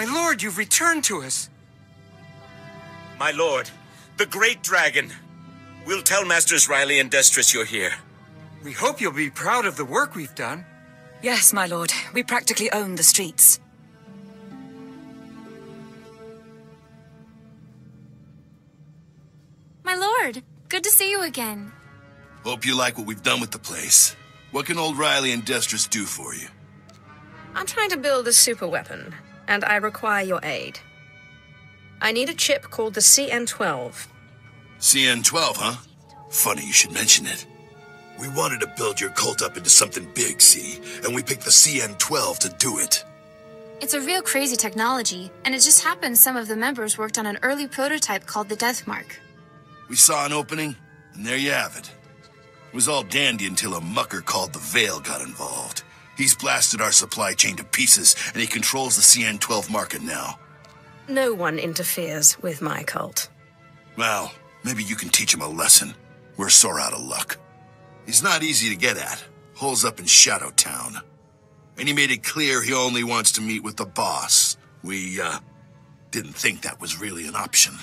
My lord, you've returned to us. My lord, the great dragon. We'll tell Masters Riley and Destris you're here. We hope you'll be proud of the work we've done. Yes, my lord. We practically own the streets. My lord, good to see you again. Hope you like what we've done with the place. What can old Riley and Destris do for you? I'm trying to build a super weapon, and I require your aid. I need a chip called the CN-12. CN-12, huh? Funny you should mention it. We wanted to build your cult up into something big, see? And we picked the CN-12 to do it. It's a real crazy technology, and it just happens some of the members worked on an early prototype called the Death Mark. We saw an opening, and there you have it. It was all dandy until a mucker called the Veil got involved. He's blasted our supply chain to pieces, and he controls the CN-12 market now. No one interferes with my cult. Well, maybe you can teach him a lesson. We're sore out of luck. He's not easy to get at. Holes up in Shadow Town. And he made it clear he only wants to meet with the boss. We, uh, didn't think that was really an option.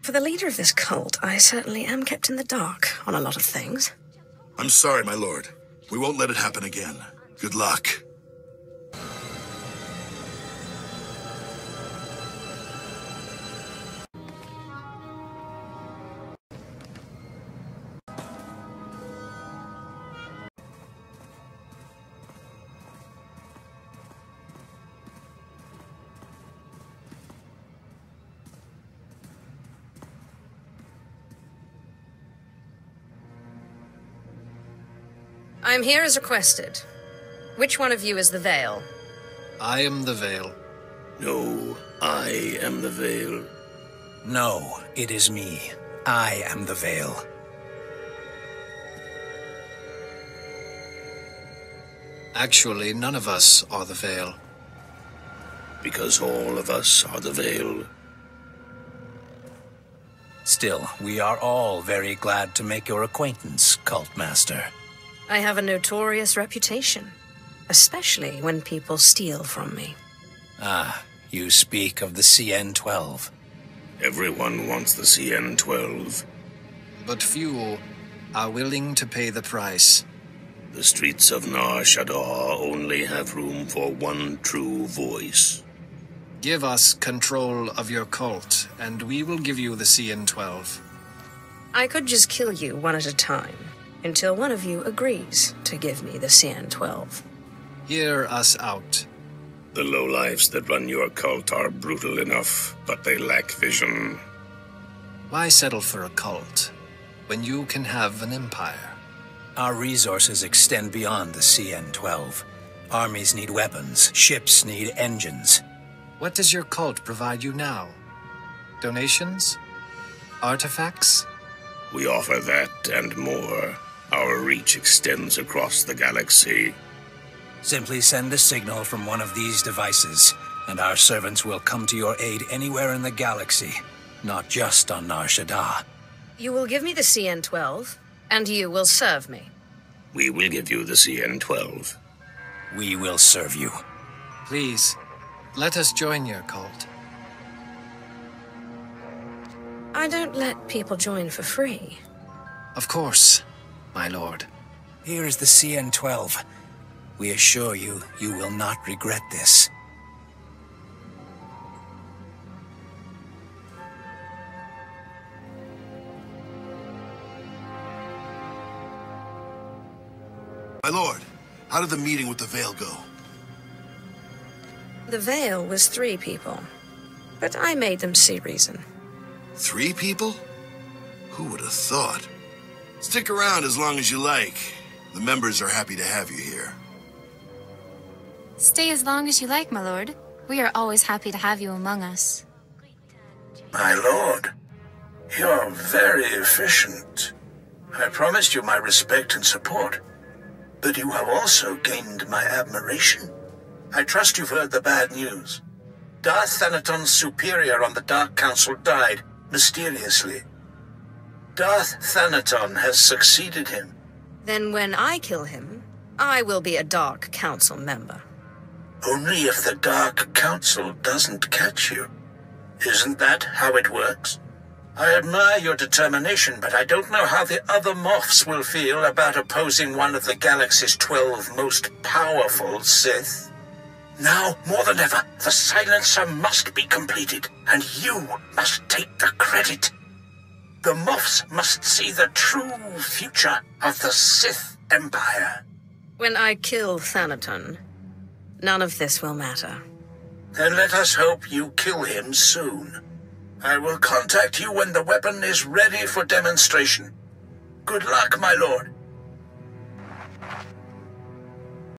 For the leader of this cult, I certainly am kept in the dark on a lot of things. I'm sorry, my lord. We won't let it happen again. Good luck. I'm here as requested. Which one of you is the Veil? I am the Veil. No, I am the Veil. No, it is me. I am the Veil. Actually, none of us are the Veil. Because all of us are the Veil. Still, we are all very glad to make your acquaintance, Cult Master. I have a notorious reputation, especially when people steal from me. Ah, you speak of the CN-12. Everyone wants the CN-12. But few are willing to pay the price. The streets of Nar Shaddaa only have room for one true voice. Give us control of your cult, and we will give you the CN-12. I could just kill you one at a time, until one of you agrees to give me the CN-12. Hear us out. The lowlifes that run your cult are brutal enough, but they lack vision. Why settle for a cult when you can have an empire? Our resources extend beyond the CN-12. Armies need weapons, ships need engines. What does your cult provide you now? Donations? Artifacts? We offer that and more. Our reach extends across the galaxy. Simply send a signal from one of these devices, and our servants will come to your aid anywhere in the galaxy, not just on Nar Shaddaa. You will give me the CN-12, and you will serve me. We will give you the CN-12. We will serve you. Please, let us join your cult. I don't let people join for free. Of course, my lord. Here is the CN-12. We assure you, you will not regret this. My lord, how did the meeting with the Veil go? The Veil was three people, but I made them see reason. Three people? Who would have thought? Stick around as long as you like. The members are happy to have you here. Stay as long as you like, my lord. We are always happy to have you among us. My lord, you're very efficient. I promised you my respect and support, but you have also gained my admiration. I trust you've heard the bad news. Darth Thanaton's superior on the Dark Council died mysteriously. Darth Thanaton has succeeded him. Then when I kill him, I will be a Dark Council member. Only if the Dark Council doesn't catch you. Isn't that how it works? I admire your determination, but I don't know how the other Moths will feel about opposing one of the galaxy's twelve most powerful Sith. Now, more than ever, the silencer must be completed, and you must take the credit. The Moths must see the true future of the Sith Empire. When I kill Thanaton, none of this will matter. Then let us hope you kill him soon. I will contact you when the weapon is ready for demonstration. Good luck, my lord.